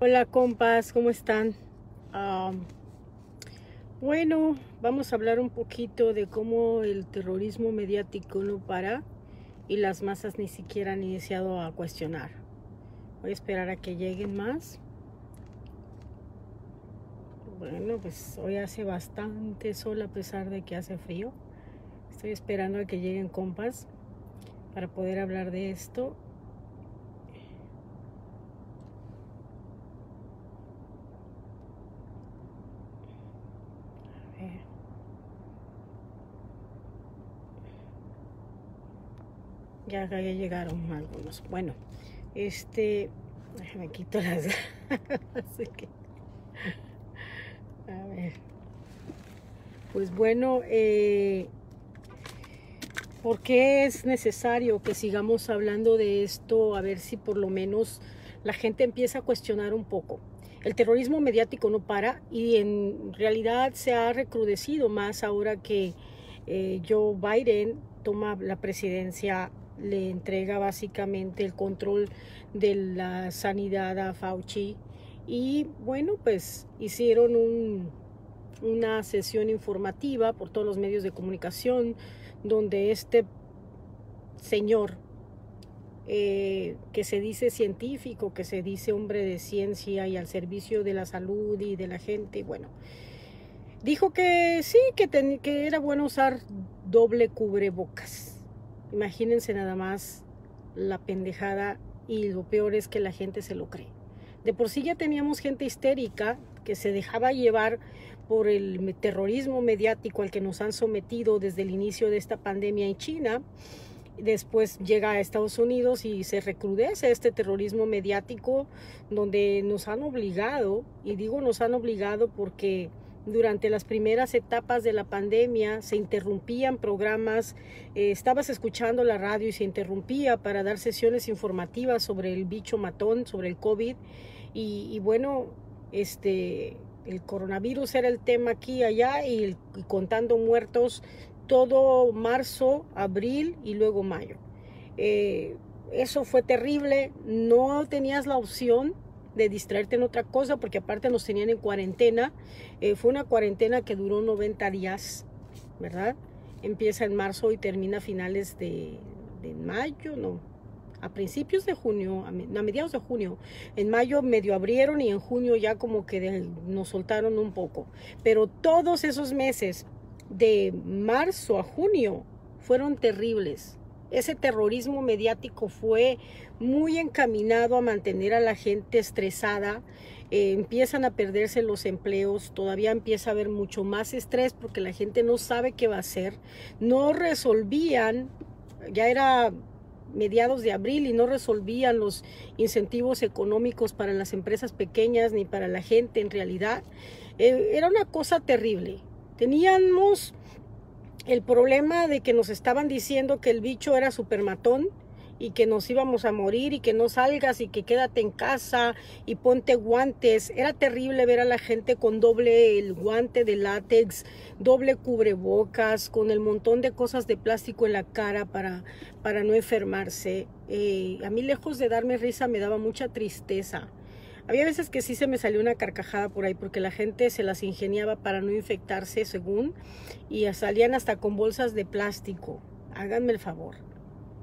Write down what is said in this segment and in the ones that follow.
Hola compas, ¿cómo están? bueno, vamos a hablar un poquito de cómo el terrorismo mediático no para y las masas ni siquiera han iniciado a cuestionar. Voy a esperar a que lleguen más. Bueno, pues hoy hace bastante sol a pesar de que hace frío. Estoy esperando a que lleguen compas para poder hablar de esto Ya, ya llegaron algunos. Bueno, este. Me quito las A ver. Pues bueno, eh, ¿por qué es necesario que sigamos hablando de esto? A ver si por lo menos la gente empieza a cuestionar un poco. El terrorismo mediático no para y en realidad se ha recrudecido más ahora que eh, Joe Biden toma la presidencia le entrega básicamente el control de la sanidad a Fauci. Y bueno, pues hicieron una sesión informativa por todos los medios de comunicación donde este señor eh, que se dice científico, que se dice hombre de ciencia y al servicio de la salud y de la gente, bueno, dijo que sí, que, que era bueno usar doble cubrebocas Imagínense nada más la pendejada y lo peor es que la gente se lo cree. De por sí ya teníamos gente histérica que se dejaba llevar por el terrorismo mediático al que nos han sometido desde el inicio de esta pandemia en China. Después llega a Estados Unidos y se recrudece este terrorismo mediático donde nos han obligado, y digo nos han obligado porque durante las primeras etapas de la pandemia se interrumpían programas, eh, estabas escuchando la radio y se interrumpía para dar sesiones informativas sobre el bicho matón, sobre el COVID. Y, bueno, este, el coronavirus era el tema aquí y allá y, contando muertos todo marzo, abril y luego mayo. Eh, eso fue terrible, no tenías la opción de distraerte en otra cosa, porque aparte nos tenían en cuarentena. Eh, fue una cuarentena que duró 90 días, ¿verdad? Empieza en marzo y termina a finales de, mayo, no, a principios de junio, a, mediados de junio. En mayo medio abrieron y en junio ya como que nos soltaron un poco. Pero todos esos meses, de marzo a junio, fueron terribles ese terrorismo mediático fue muy encaminado a mantener a la gente estresada. Eh, empiezan a perderse los empleos, todavía empieza a haber mucho más estrés porque la gente no sabe qué va a hacer. No resolvían, ya era mediados de abril y no resolvían los incentivos económicos para las empresas pequeñas ni para la gente en realidad. Eh, era una cosa terrible. Teníamos el problema de que nos estaban diciendo que el bicho era supermatón y que nos íbamos a morir y que no salgas y que quédate en casa y ponte guantes. Era terrible ver a la gente con doble el guante de látex, doble cubrebocas, con el montón de cosas de plástico en la cara para, para no enfermarse. Eh, a mí lejos de darme risa me daba mucha tristeza había veces que sí se me salió una carcajada por ahí porque la gente se las ingeniaba para no infectarse según y salían hasta con bolsas de plástico. Háganme el favor.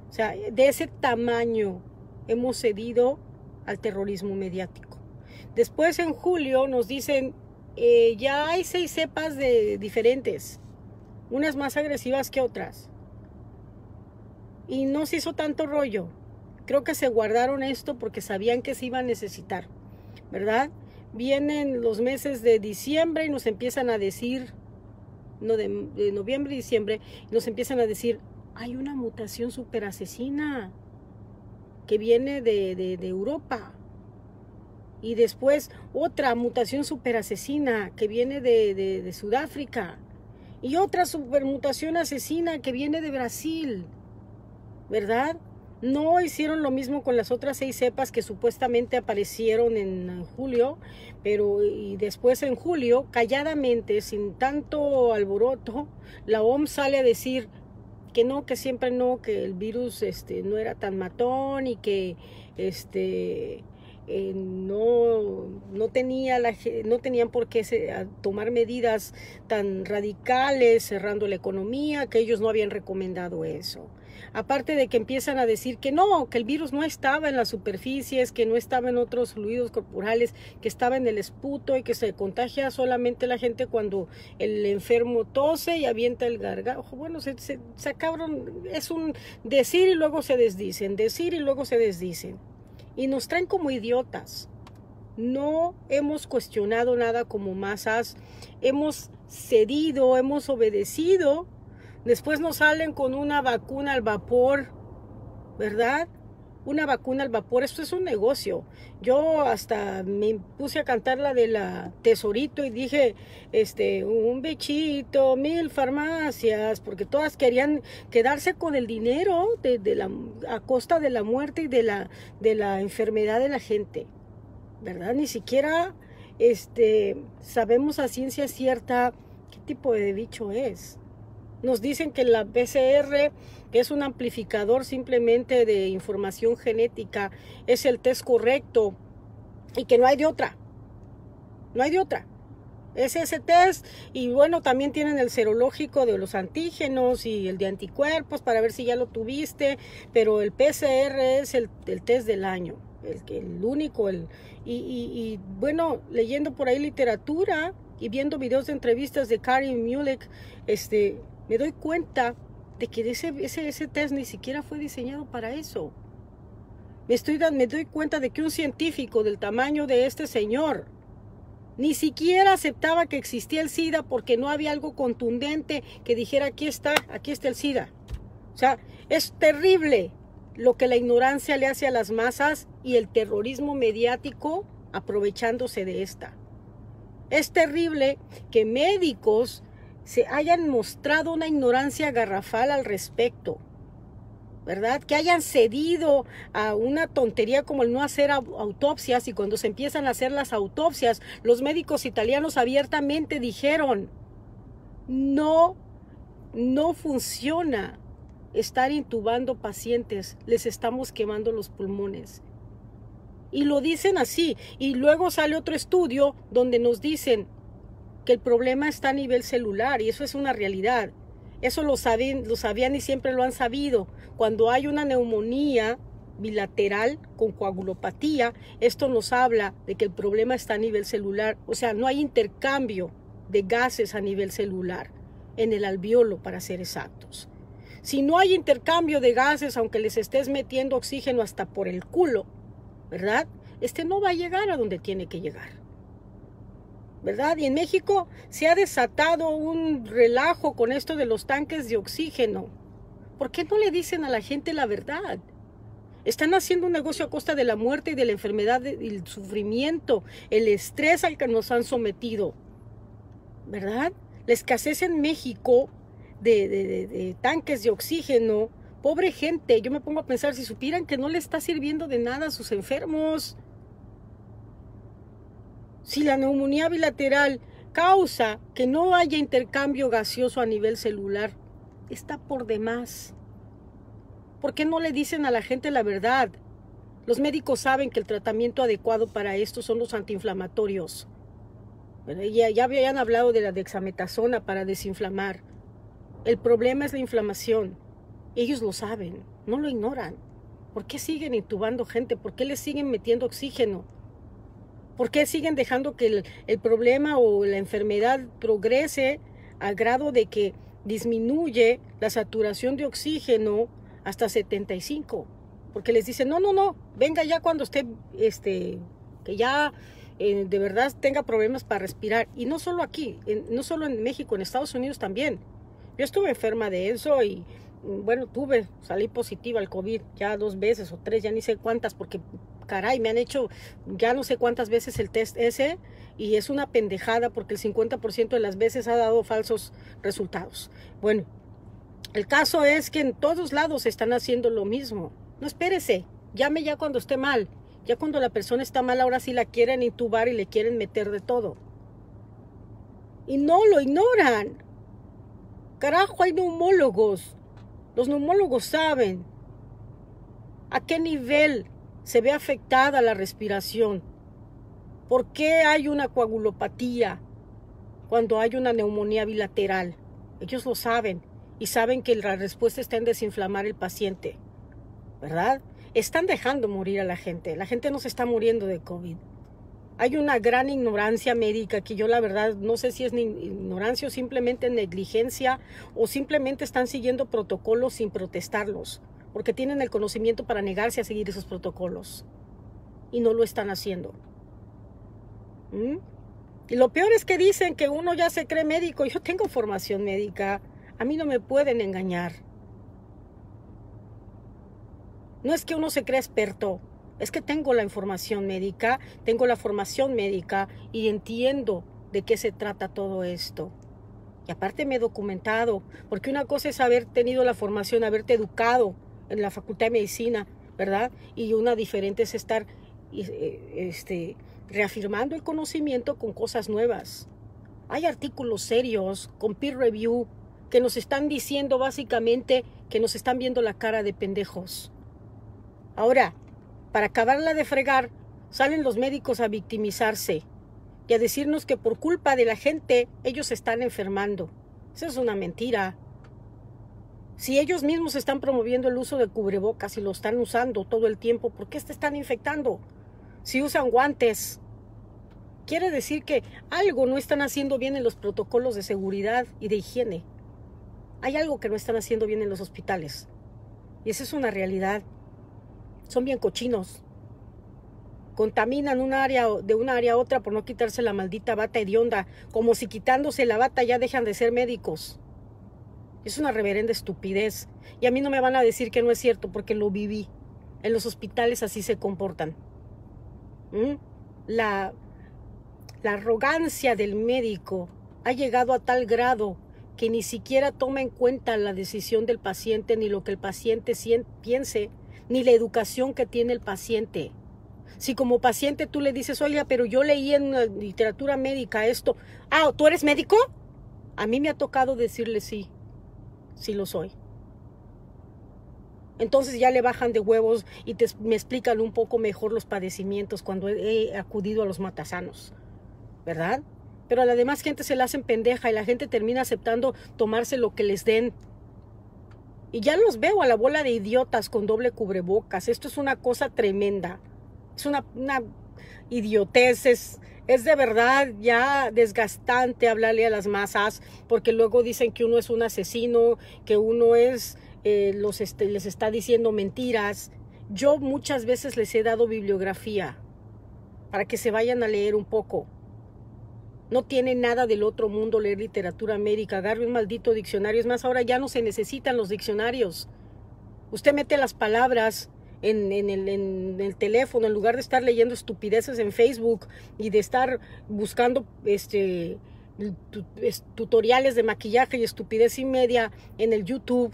O sea, de ese tamaño hemos cedido al terrorismo mediático. Después en julio nos dicen, eh, ya hay seis cepas de diferentes, unas más agresivas que otras. Y no se hizo tanto rollo. Creo que se guardaron esto porque sabían que se iba a necesitar. ¿Verdad? Vienen los meses de diciembre y nos empiezan a decir, no de, noviembre y diciembre, nos empiezan a decir, hay una mutación super asesina que viene de, de, Europa. Y después otra mutación super asesina que viene de, de Sudáfrica. Y otra supermutación asesina que viene de Brasil. ¿Verdad? No hicieron lo mismo con las otras seis cepas que supuestamente aparecieron en julio, pero y después en julio, calladamente, sin tanto alboroto, la OMS sale a decir que no, que siempre no, que el virus este, no era tan matón y que este, eh, no, no, tenía la, no tenían por qué tomar medidas tan radicales, cerrando la economía, que ellos no habían recomendado eso. Aparte de que empiezan a decir que no, que el virus no estaba en las superficies, que no estaba en otros fluidos corporales, que estaba en el esputo y que se contagia solamente la gente cuando el enfermo tose y avienta el gargajo. Bueno, se, se, se acabaron, es un decir y luego se desdicen, decir y luego se desdicen. Y nos traen como idiotas. No hemos cuestionado nada como masas, hemos cedido, hemos obedecido Después nos salen con una vacuna al vapor, ¿verdad? Una vacuna al vapor, esto es un negocio. Yo hasta me puse a cantar la de la tesorito y dije, este, un bechito, mil farmacias, porque todas querían quedarse con el dinero de, la, a costa de la muerte y de la, de la enfermedad de la gente, ¿verdad? Ni siquiera este, sabemos a ciencia cierta qué tipo de bicho es. Nos dicen que la PCR, es un amplificador simplemente de información genética, es el test correcto y que no hay de otra. No hay de otra. Es ese test y bueno, también tienen el serológico de los antígenos y el de anticuerpos para ver si ya lo tuviste, pero el PCR es el, test del año, el, el único, el, y, y, bueno, leyendo por ahí literatura y viendo videos de entrevistas de Karin Mulek, este, me doy cuenta de que ese, test ni siquiera fue diseñado para eso. Me, estoy, me doy cuenta de que un científico del tamaño de este señor ni siquiera aceptaba que existía el SIDA porque no había algo contundente que dijera aquí está, aquí está el SIDA. O sea, es terrible lo que la ignorancia le hace a las masas y el terrorismo mediático aprovechándose de esta. Es terrible que médicos se hayan mostrado una ignorancia garrafal al respecto, ¿verdad? Que hayan cedido a una tontería como el no hacer autopsias y cuando se empiezan a hacer las autopsias, los médicos italianos abiertamente dijeron, no, no funciona estar intubando pacientes, les estamos quemando los pulmones. Y lo dicen así. Y luego sale otro estudio donde nos dicen, que el problema está a nivel celular y eso es una realidad. Eso lo, saben, lo sabían y siempre lo han sabido. Cuando hay una neumonía bilateral con coagulopatía, esto nos habla de que el problema está a nivel celular. O sea, no hay intercambio de gases a nivel celular en el alveolo, para ser exactos. Si no hay intercambio de gases, aunque les estés metiendo oxígeno hasta por el culo, ¿verdad? Este no va a llegar a donde tiene que llegar. ¿Verdad? Y en México se ha desatado un relajo con esto de los tanques de oxígeno. ¿Por qué no le dicen a la gente la verdad? Están haciendo un negocio a costa de la muerte y de la enfermedad el sufrimiento, el estrés al que nos han sometido. ¿Verdad? La escasez en México de, de tanques de oxígeno. Pobre gente, yo me pongo a pensar si supieran que no le está sirviendo de nada a sus enfermos. Si la neumonía bilateral causa que no haya intercambio gaseoso a nivel celular, está por demás. ¿Por qué no le dicen a la gente la verdad? Los médicos saben que el tratamiento adecuado para esto son los antiinflamatorios. Ya, ya habían hablado de la dexametasona para desinflamar. El problema es la inflamación. Ellos lo saben, no lo ignoran. ¿Por qué siguen intubando gente? ¿Por qué le siguen metiendo oxígeno? ¿Por qué siguen dejando que el, problema o la enfermedad progrese a grado de que disminuye la saturación de oxígeno hasta 75? Porque les dicen, no, no, no, venga ya cuando esté, este, que ya eh, de verdad tenga problemas para respirar. Y no solo aquí, no solo en México, en Estados Unidos también. Yo estuve enferma de eso y bueno, tuve, salí positiva al COVID ya dos veces o tres, ya ni sé cuántas, porque caray, me han hecho ya no sé cuántas veces el test ese y es una pendejada porque el 50% de las veces ha dado falsos resultados. Bueno, el caso es que en todos lados están haciendo lo mismo. No espérese, llame ya cuando esté mal. Ya cuando la persona está mal, ahora sí la quieren intubar y le quieren meter de todo. Y no lo ignoran. Carajo, hay neumólogos. Los neumólogos saben a qué nivel se ve afectada la respiración? ¿Por qué hay una coagulopatía cuando hay una neumonía bilateral? Ellos lo saben y saben que la respuesta está en desinflamar el paciente, ¿verdad? Están dejando morir a la gente. La gente no se está muriendo de COVID. Hay una gran ignorancia médica que yo la verdad no sé si es ignorancia o simplemente negligencia o simplemente están siguiendo protocolos sin protestarlos, porque tienen el conocimiento para negarse a seguir esos protocolos y no lo están haciendo. ¿Mm? Y lo peor es que dicen que uno ya se cree médico. Yo tengo formación médica. A mí no me pueden engañar. No es que uno se cree experto, es que tengo la información médica, tengo la formación médica y entiendo de qué se trata todo esto. Y aparte me he documentado, porque una cosa es haber tenido la formación, haberte educado en la Facultad de Medicina, ¿verdad? Y una diferente es estar eh, este, reafirmando el conocimiento con cosas nuevas. Hay artículos serios con peer review que nos están diciendo básicamente que nos están viendo la cara de pendejos. Ahora, para acabarla de fregar, salen los médicos a victimizarse y a decirnos que por culpa de la gente ellos están enfermando. Eso es una mentira. Si ellos mismos están promoviendo el uso de cubrebocas y lo están usando todo el tiempo, ¿por qué se están infectando? Si usan guantes, quiere decir que algo no están haciendo bien en los protocolos de seguridad y de higiene. Hay algo que no están haciendo bien en los hospitales. Y esa es una realidad son bien cochinos. Contaminan un área de una área a otra por no quitarse la maldita bata hedionda, como si quitándose la bata ya dejan de ser médicos. Es una reverenda estupidez. Y a mí no me van a decir que no es cierto porque lo viví. En los hospitales así se comportan. ¿Mm? La, la arrogancia del médico ha llegado a tal grado que ni siquiera toma en cuenta la decisión del paciente ni lo que el paciente piense ni la educación que tiene el paciente. Si como paciente tú le dices, oiga, pero yo leí en la literatura médica esto, ah, ¿tú eres médico? A mí me ha tocado decirle sí, sí lo soy. Entonces ya le bajan de huevos y te, me explican un poco mejor los padecimientos cuando he, acudido a los matasanos, ¿verdad? Pero a la demás gente se la hacen pendeja y la gente termina aceptando tomarse lo que les den y ya los veo a la bola de idiotas con doble cubrebocas. Esto es una cosa tremenda. Es una, idiotez, es, es de verdad ya desgastante hablarle a las masas porque luego dicen que uno es un asesino, que uno es, eh, los este, les está diciendo mentiras. Yo muchas veces les he dado bibliografía para que se vayan a leer un poco. No tiene nada del otro mundo leer literatura médica. Agarre un maldito diccionario. Es más, ahora ya no se necesitan los diccionarios. Usted mete las palabras en, el, teléfono en lugar de estar leyendo estupideces en Facebook y de estar buscando este, tutoriales de maquillaje y estupidez y media en el YouTube.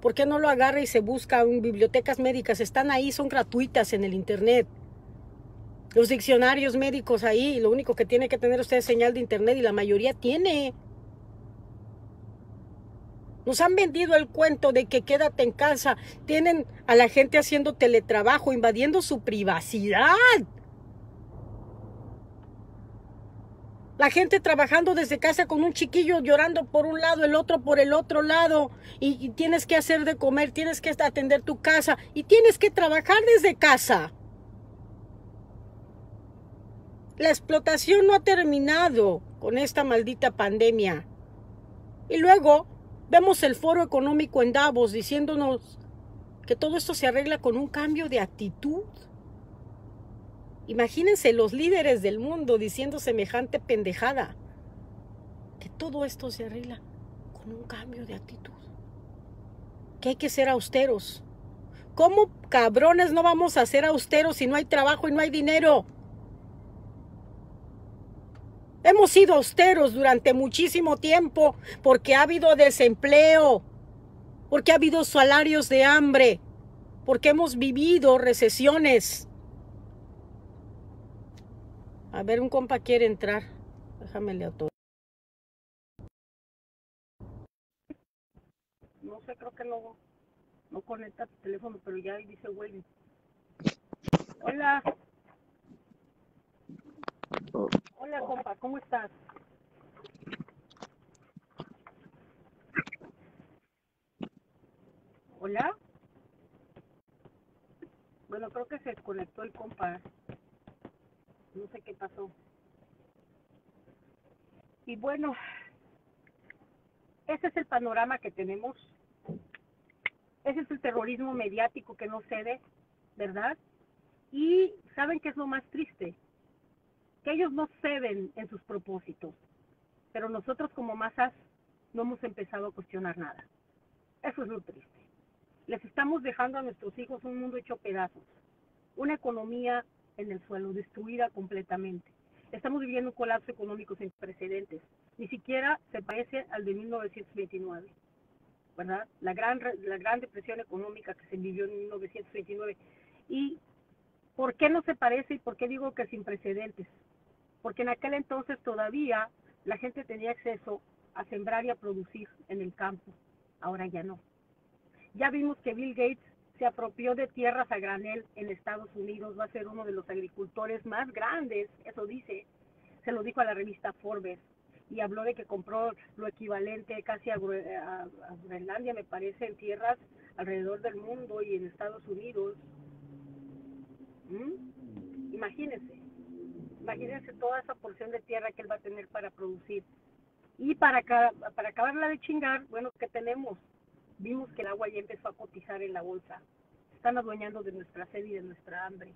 ¿Por qué no lo agarra y se busca en bibliotecas médicas? Están ahí, son gratuitas en el Internet los diccionarios médicos ahí, lo único que tiene que tener usted es señal de internet y la mayoría tiene. Nos han vendido el cuento de que quédate en casa. Tienen a la gente haciendo teletrabajo, invadiendo su privacidad. La gente trabajando desde casa con un chiquillo llorando por un lado, el otro por el otro lado. Y, y tienes que hacer de comer, tienes que atender tu casa y tienes que trabajar desde casa. La explotación no ha terminado con esta maldita pandemia. Y luego vemos el foro económico en Davos diciéndonos que todo esto se arregla con un cambio de actitud. Imagínense los líderes del mundo diciendo semejante pendejada. Que todo esto se arregla con un cambio de actitud. Que hay que ser austeros. ¿Cómo cabrones no vamos a ser austeros si no hay trabajo y no hay dinero? Hemos sido austeros durante muchísimo tiempo porque ha habido desempleo, porque ha habido salarios de hambre, porque hemos vivido recesiones. A ver, un compa quiere entrar. Déjame le todo. No sé, creo que no, no conecta tu teléfono, pero ya dice Wayne. Hola. Hola, compa, ¿cómo estás? Hola. Bueno, creo que se desconectó el compa. No sé qué pasó. Y bueno, ese es el panorama que tenemos. Ese es el terrorismo mediático que no cede, ¿verdad? Y saben qué es lo más triste, que ellos no ceden en sus propósitos, pero nosotros como masas no hemos empezado a cuestionar nada. Eso es lo triste. Les estamos dejando a nuestros hijos un mundo hecho pedazos, una economía en el suelo, destruida completamente. Estamos viviendo un colapso económico sin precedentes. Ni siquiera se parece al de 1929, ¿verdad? La gran, la gran depresión económica que se vivió en 1929. ¿Y por qué no se parece y por qué digo que sin precedentes? Porque en aquel entonces todavía la gente tenía acceso a sembrar y a producir en el campo. Ahora ya no. Ya vimos que Bill Gates se apropió de tierras a granel en Estados Unidos, va a ser uno de los agricultores más grandes, eso dice, se lo dijo a la revista Forbes, y habló de que compró lo equivalente casi a, Groenlandia, me parece, en tierras alrededor del mundo y en Estados Unidos. ¿Mm? Imagínense, imagínense toda esa porción de tierra que él va a tener para producir. Y para, para acabarla de chingar, bueno, ¿qué tenemos? vimos que el agua ya empezó a cotizar en la bolsa. Están adueñando de nuestra sed y de nuestra hambre.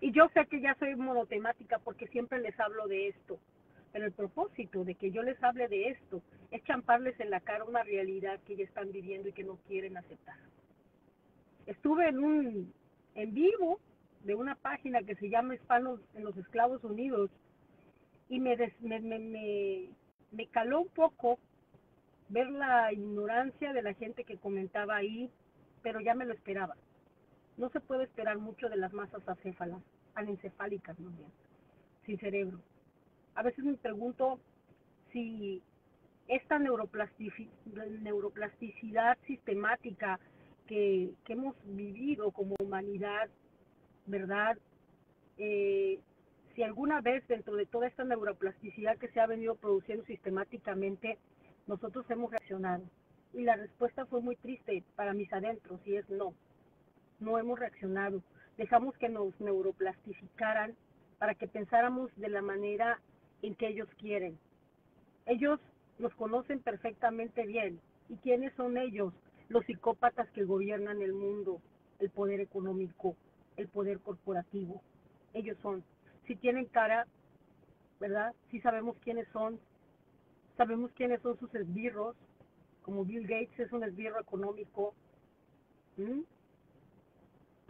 Y yo sé que ya soy monotemática porque siempre les hablo de esto, pero el propósito de que yo les hable de esto es champarles en la cara una realidad que ya están viviendo y que no quieren aceptar. Estuve en un en vivo de una página que se llama Hispanos en los Esclavos Unidos y me, me, me, me caló un poco ver la ignorancia de la gente que comentaba ahí, pero ya me lo esperaba. No se puede esperar mucho de las masas acéfalas, anencefálicas más bien, sin cerebro. A veces me pregunto si esta neuroplasticidad sistemática que, hemos vivido como humanidad, ¿verdad? Eh, si alguna vez dentro de toda esta neuroplasticidad que se ha venido produciendo sistemáticamente, nosotros hemos reaccionado. Y la respuesta fue muy triste para mis adentros y es no. No hemos reaccionado. Dejamos que nos neuroplastificaran para que pensáramos de la manera en que ellos quieren. Ellos nos conocen perfectamente bien. ¿Y quiénes son ellos? Los psicópatas que gobiernan el mundo, el poder económico, el poder corporativo. Ellos son. Si tienen cara, ¿verdad? Si sabemos quiénes son, Sabemos quiénes son sus esbirros, como Bill Gates es un esbirro económico.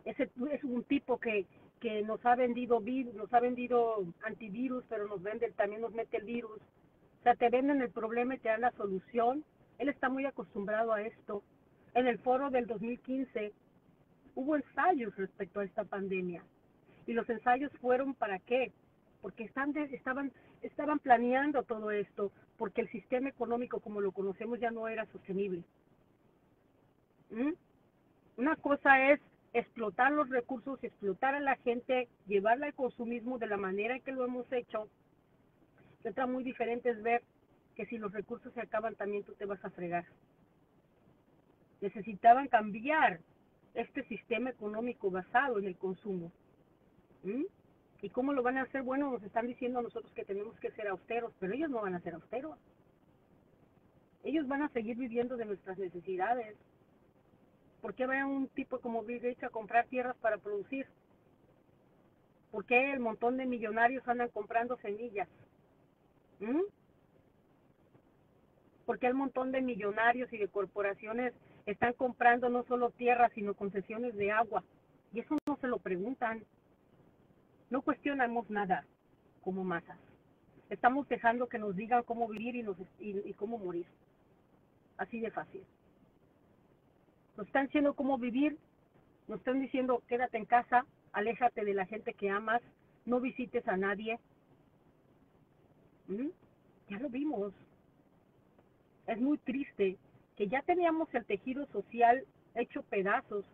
Ese es un tipo que, que nos ha vendido nos ha vendido antivirus, pero nos vende, también nos mete el virus. O sea, te venden el problema y te dan la solución. Él está muy acostumbrado a esto. En el foro del 2015 hubo ensayos respecto a esta pandemia. ¿Y los ensayos fueron para qué? Porque están estaban, estaban planeando todo esto porque el sistema económico como lo conocemos ya no era sostenible. ¿Mm? Una cosa es explotar los recursos, explotar a la gente, llevarla al consumismo de la manera en que lo hemos hecho. Y otra muy diferente es ver que si los recursos se acaban también tú te vas a fregar. Necesitaban cambiar este sistema económico basado en el consumo. ¿Mm? ¿Y cómo lo van a hacer? Bueno, nos están diciendo a nosotros que tenemos que ser austeros, pero ellos no van a ser austeros. Ellos van a seguir viviendo de nuestras necesidades. ¿Por qué va un tipo como Bill Gates a comprar tierras para producir? ¿Por qué el montón de millonarios andan comprando semillas? ¿Mm? ¿Por qué el montón de millonarios y de corporaciones están comprando no solo tierras, sino concesiones de agua? Y eso no se lo preguntan. No cuestionamos nada como masas. Estamos dejando que nos digan cómo vivir y, nos, y, cómo morir. Así de fácil. Nos están diciendo cómo vivir, nos están diciendo quédate en casa, aléjate de la gente que amas, no visites a nadie. Ya lo vimos. Es muy triste que ya teníamos el tejido social hecho pedazos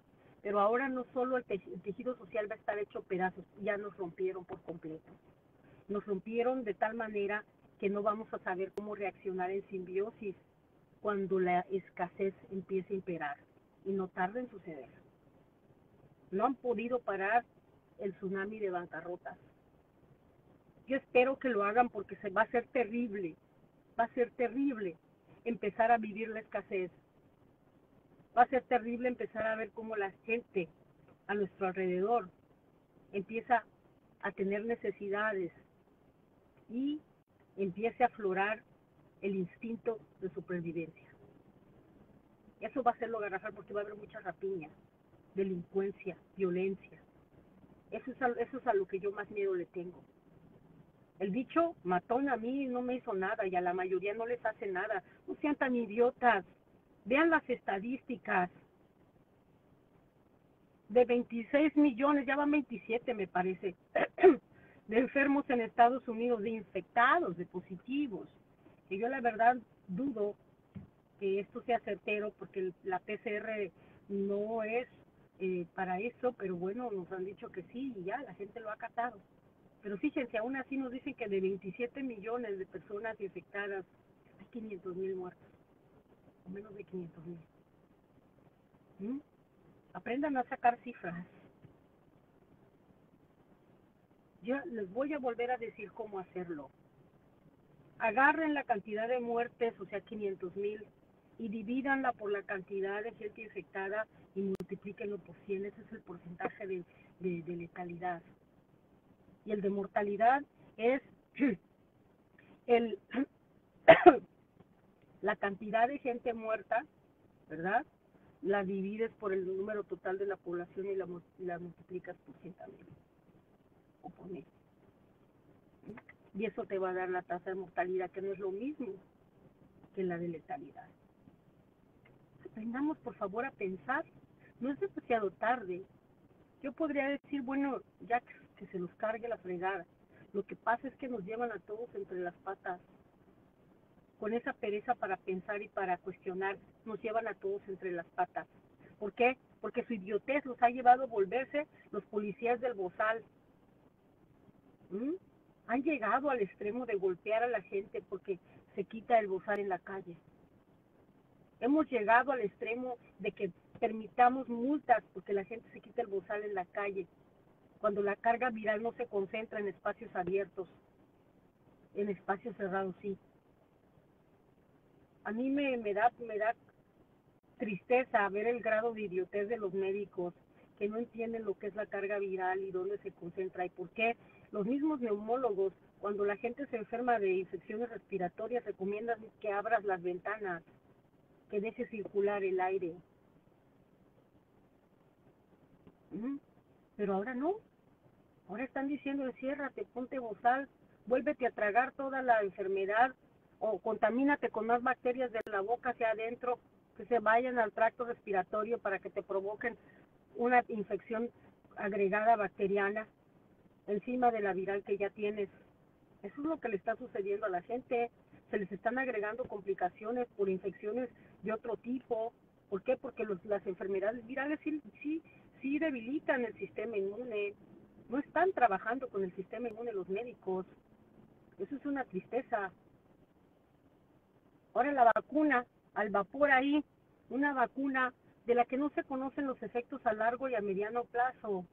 Pero ahora no solo el, tejido social va a estar hecho pedazos, ya nos rompieron por completo. Nos rompieron de tal manera que no vamos a saber cómo reaccionar en simbiosis cuando la escasez empiece a imperar y no tarda en suceder. No han podido parar el tsunami de bancarrotas. Yo espero que lo hagan porque se va a ser terrible, va a ser terrible empezar a vivir la escasez. Va a ser terrible empezar a ver cómo la gente a nuestro alrededor empieza a tener necesidades y empiece a aflorar el instinto de supervivencia. Eso va a ser lo garrafal porque va a haber mucha rapiña, delincuencia, violencia. Eso es, a, eso es a lo que yo más miedo le tengo. El bicho matón a mí no me hizo nada y a la mayoría no les hace nada. No sean tan idiotas. Vean las estadísticas. De 26 millones, ya van 27 me parece, de enfermos en Estados Unidos, de infectados, de positivos. Que yo la verdad dudo que esto sea certero porque la PCR no es eh, para eso, pero bueno, nos han dicho que sí y ya, la gente lo ha catado. Pero fíjense, aún así nos dicen que de 27 millones de personas infectadas hay 500 mil muertos, o menos de 500 mil. ¿Mm? Aprendan a sacar cifras. Yo les voy a volver a decir cómo hacerlo. Agarren la cantidad de muertes, o sea, 500 mil, y divídanla por la cantidad de gente infectada y multiplíquenlo por 100. Ese es el porcentaje de, de letalidad y el de mortalidad es el la cantidad de gente muerta, ¿verdad? La divides por el número total de la población y la, la multiplicas por 100 mil o por mil. Y eso te va a dar la tasa de mortalidad, que no es lo mismo que la de letalidad. Aprendamos, por favor, a pensar. No es demasiado tarde. Yo podría decir, bueno, ya que que se los cargue la fregada. Lo que pasa es que nos llevan a todos entre las patas. Con esa pereza para pensar y para cuestionar, nos llevan a todos entre las patas. ¿Por qué? Porque su idiotez los ha llevado a volverse los policías del bozal. ¿Mm? Han llegado al extremo de golpear a la gente porque se quita el bozal en la calle. Hemos llegado al extremo de que permitamos multas porque la gente se quita el bozal en la calle cuando la carga viral no se concentra en espacios abiertos, en espacios cerrados sí. A mí me, da, me da tristeza ver el grado de idiotez de los médicos que no entienden lo que es la carga viral y dónde se concentra y por qué los mismos neumólogos, cuando la gente se enferma de infecciones respiratorias, recomiendan que abras las ventanas, que dejes circular el aire. Pero ahora no. Ahora están diciendo enciérrate, ponte bozal, vuélvete a tragar toda la enfermedad o contamínate con más bacterias de la boca hacia adentro que se vayan al tracto respiratorio para que te provoquen una infección agregada bacteriana encima de la viral que ya tienes. Eso es lo que le está sucediendo a la gente. Se les están agregando complicaciones por infecciones de otro tipo. ¿Por qué? Porque las enfermedades virales sí, sí, sí debilitan el sistema inmune no están trabajando con el sistema inmune los médicos. Eso es una tristeza. Ahora la vacuna, al vapor ahí, una vacuna de la que no se conocen los efectos a largo y a mediano plazo.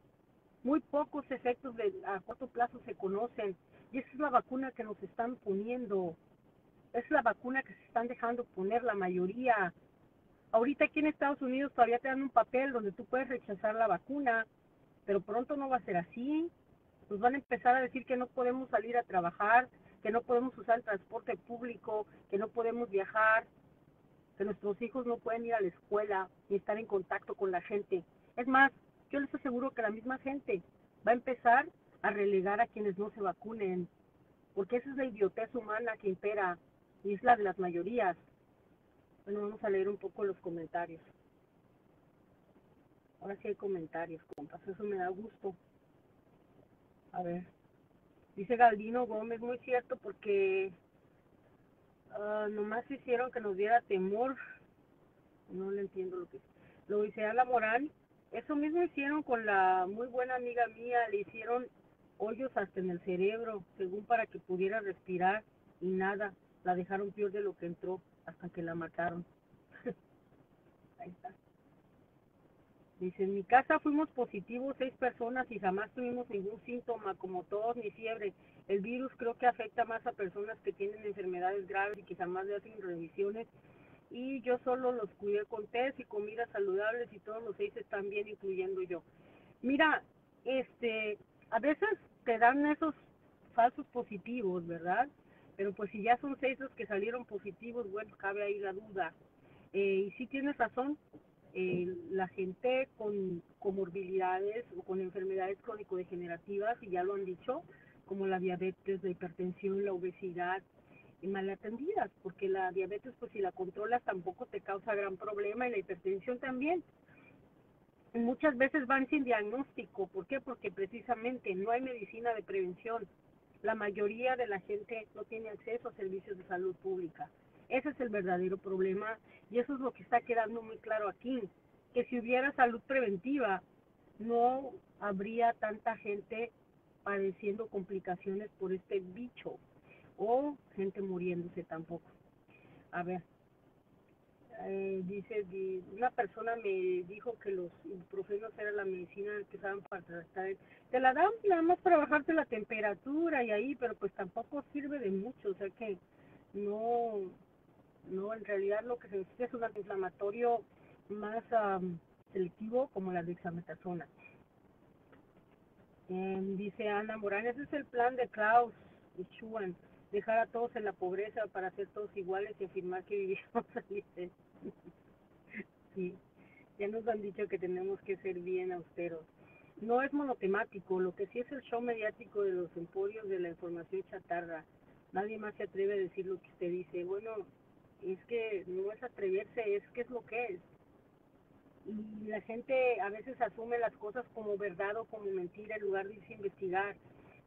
Muy pocos efectos de, a corto plazo se conocen. Y esa es la vacuna que nos están poniendo. Es la vacuna que se están dejando poner la mayoría. Ahorita aquí en Estados Unidos todavía te dan un papel donde tú puedes rechazar la vacuna pero pronto no va a ser así. Nos van a empezar a decir que no podemos salir a trabajar, que no podemos usar el transporte público, que no podemos viajar, que nuestros hijos no pueden ir a la escuela ni estar en contacto con la gente. Es más, yo les aseguro que la misma gente va a empezar a relegar a quienes no se vacunen, porque esa es la idiotez humana que impera y es la de las mayorías. Bueno, vamos a leer un poco los comentarios. Ahora sí hay comentarios, compas, eso me da gusto. A ver, dice Galdino Gómez, muy cierto, porque uh, nomás hicieron que nos diera temor. No le entiendo lo que es. Lo dice la moral, Eso mismo hicieron con la muy buena amiga mía, le hicieron hoyos hasta en el cerebro, según para que pudiera respirar y nada, la dejaron peor de lo que entró hasta que la mataron. Ahí está. Dice, en mi casa fuimos positivos seis personas y jamás tuvimos ningún síntoma como tos ni fiebre. El virus creo que afecta más a personas que tienen enfermedades graves y que jamás le hacen revisiones. Y yo solo los cuidé con test y comidas saludables y todos los seis están bien, incluyendo yo. Mira, este, a veces te dan esos falsos positivos, ¿verdad? Pero pues si ya son seis los que salieron positivos, bueno, cabe ahí la duda. Eh, y sí tienes razón, eh, la gente con comorbilidades o con enfermedades crónico-degenerativas, y ya lo han dicho, como la diabetes, la hipertensión, la obesidad, y mal atendidas, porque la diabetes, pues si la controlas, tampoco te causa gran problema, y la hipertensión también. muchas veces van sin diagnóstico. ¿Por qué? Porque precisamente no hay medicina de prevención. La mayoría de la gente no tiene acceso a servicios de salud pública. Ese es el verdadero problema y eso es lo que está quedando muy claro aquí, que si hubiera salud preventiva no habría tanta gente padeciendo complicaciones por este bicho o gente muriéndose tampoco. A ver, eh, dice, una persona me dijo que los ibuprofenos era la medicina que usaban para tratar, te la dan nada más para bajarte la temperatura y ahí, pero pues tampoco sirve de mucho, o sea que no, no, en realidad lo que se necesita es un antiinflamatorio más selectivo como la dexametasona. Eh, dice Ana Morán, ese es el plan de Klaus y Schumann, dejar a todos en la pobreza para ser todos iguales y afirmar que vivimos felices. sí, ya nos han dicho que tenemos que ser bien austeros. No es monotemático, lo que sí es el show mediático de los emporios de la información chatarra. Nadie más se atreve a decir lo que usted dice. Bueno, es que no es atreverse, es que es lo que es. Y la gente a veces asume las cosas como verdad o como mentira en lugar de irse a investigar.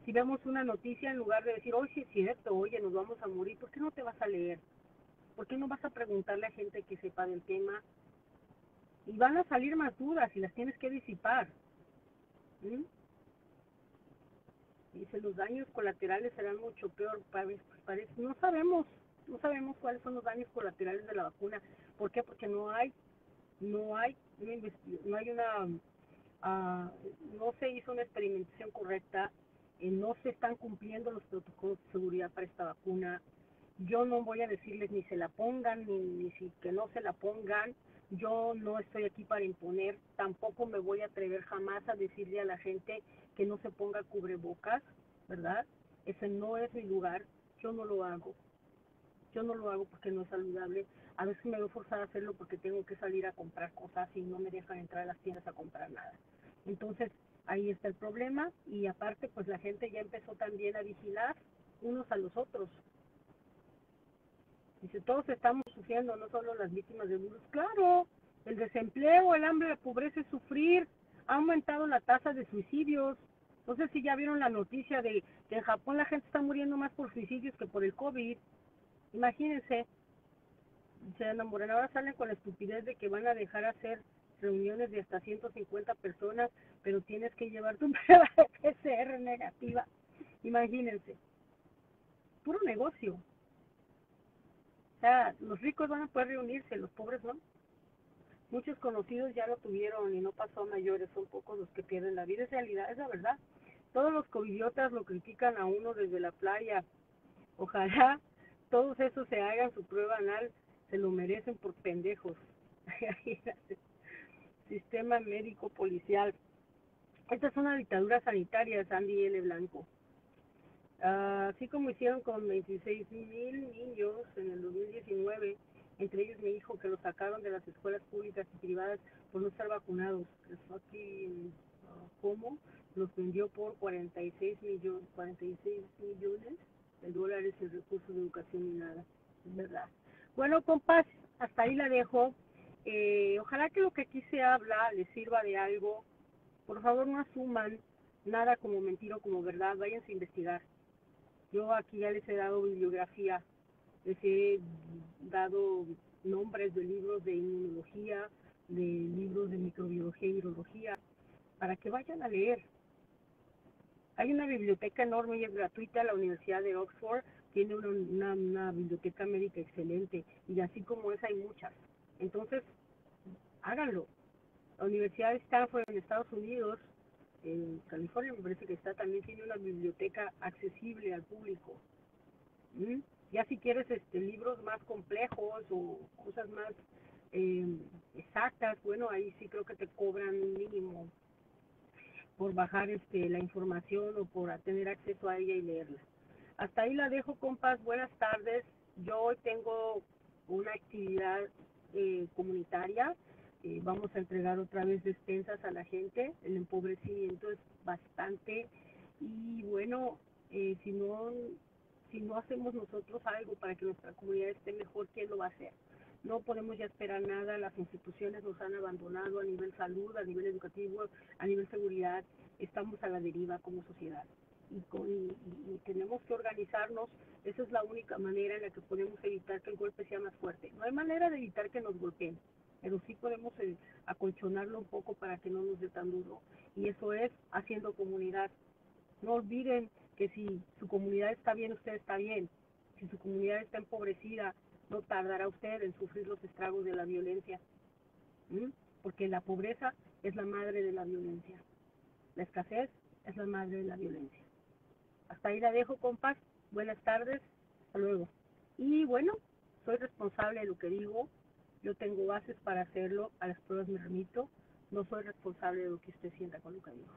Si vemos una noticia, en lugar de decir, oye, sí es cierto, oye, nos vamos a morir, ¿por qué no te vas a leer? ¿Por qué no vas a preguntarle a gente que sepa del tema? Y van a salir más dudas y las tienes que disipar. ¿Mm? Dice, los daños colaterales serán mucho peor. Parece, no sabemos no sabemos cuáles son los daños colaterales de la vacuna. ¿Por qué? Porque no hay, no hay, no hay una, uh, no se hizo una experimentación correcta, eh, no se están cumpliendo los protocolos de seguridad para esta vacuna. Yo no voy a decirles ni se la pongan, ni, ni que no se la pongan. Yo no estoy aquí para imponer, tampoco me voy a atrever jamás a decirle a la gente que no se ponga cubrebocas, ¿verdad? Ese no es mi lugar, yo no lo hago. Yo no lo hago porque no es saludable. A veces me veo forzada a hacerlo porque tengo que salir a comprar cosas y no me dejan entrar a las tiendas a comprar nada. Entonces, ahí está el problema y aparte, pues la gente ya empezó también a vigilar unos a los otros. Dice, todos estamos sufriendo, no solo las víctimas de virus. Claro, el desempleo, el hambre, la pobreza es sufrir. Ha aumentado la tasa de suicidios. No sé si ya vieron la noticia de que en Japón la gente está muriendo más por suicidios que por el COVID. Imagínense, se enamoran, ahora salen con la estupidez de que van a dejar hacer reuniones de hasta 150 personas, pero tienes que llevar tu prueba de PCR negativa. Imagínense, puro negocio. O sea, los ricos van a poder reunirse, los pobres no. Muchos conocidos ya lo tuvieron y no pasó a mayores, son pocos los que pierden la vida, es realidad, es la verdad. Todos los covidiotas lo critican a uno desde la playa. Ojalá todos esos se hagan su prueba anal, se lo merecen por pendejos. Sistema médico policial. Esta es una dictadura sanitaria, Sandy L. Blanco. así como hicieron con 26 mil niños en el 2019, entre ellos mi hijo, que lo sacaron de las escuelas públicas y privadas por no estar vacunados. Aquí, ¿cómo? Los vendió por 46 millones, 46 millones el dólares y recursos de educación y nada, es verdad. Bueno, compas, hasta ahí la dejo. Eh, ojalá que lo que aquí se habla les sirva de algo. Por favor, no asuman nada como mentira o como verdad, váyanse a investigar. Yo aquí ya les he dado bibliografía, les he dado nombres de libros de inmunología, de libros de microbiología y virología para que vayan a leer. Hay una biblioteca enorme y es gratuita, la Universidad de Oxford tiene una, una, biblioteca médica excelente y así como esa hay muchas. Entonces, háganlo. La Universidad de Stanford en Estados Unidos, en California me parece que está, también tiene una biblioteca accesible al público. ¿Mm? Ya si quieres este, libros más complejos o cosas más eh, exactas, bueno, ahí sí creo que te cobran un mínimo por bajar este, la información o por tener acceso a ella y leerla. Hasta ahí la dejo, compas. Buenas tardes. Yo hoy tengo una actividad eh, comunitaria. Eh, vamos a entregar otra vez despensas a la gente. El empobrecimiento es bastante. Y bueno, eh, si no si no hacemos nosotros algo para que nuestra comunidad esté mejor, ¿quién lo va a hacer? No podemos ya esperar nada, las instituciones nos han abandonado a nivel salud, a nivel educativo, a nivel seguridad, estamos a la deriva como sociedad. Y, tenemos que organizarnos, esa es la única manera en la que podemos evitar que el golpe sea más fuerte. No hay manera de evitar que nos golpeen, pero sí podemos eh, acolchonarlo un poco para que no nos dé tan duro. Y eso es haciendo comunidad. No olviden que si su comunidad está bien, usted está bien. Si su comunidad está empobrecida, no tardará usted en sufrir los estragos de la violencia. Porque la pobreza es la madre de la violencia. La escasez es la madre de la violencia. Hasta ahí la dejo, compas. Buenas tardes. Hasta luego. Y bueno, soy responsable de lo que digo. Yo tengo bases para hacerlo. A las pruebas me remito. No soy responsable de lo que usted sienta con lo que digo.